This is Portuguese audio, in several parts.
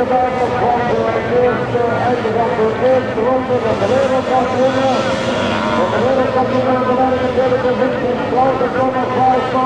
Thank you.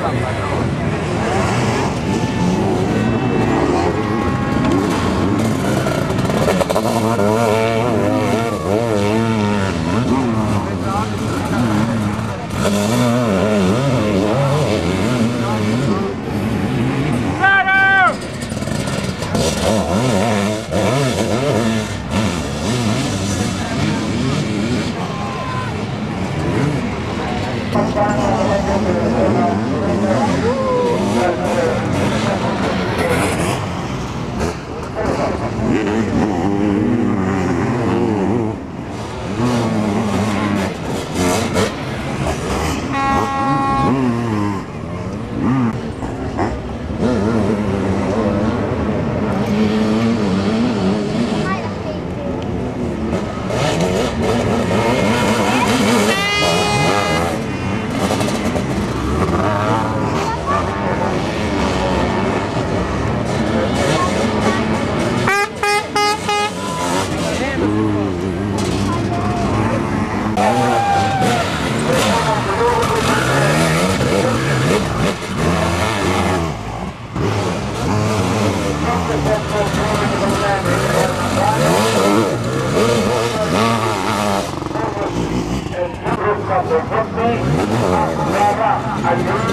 上班了。Você, aliança.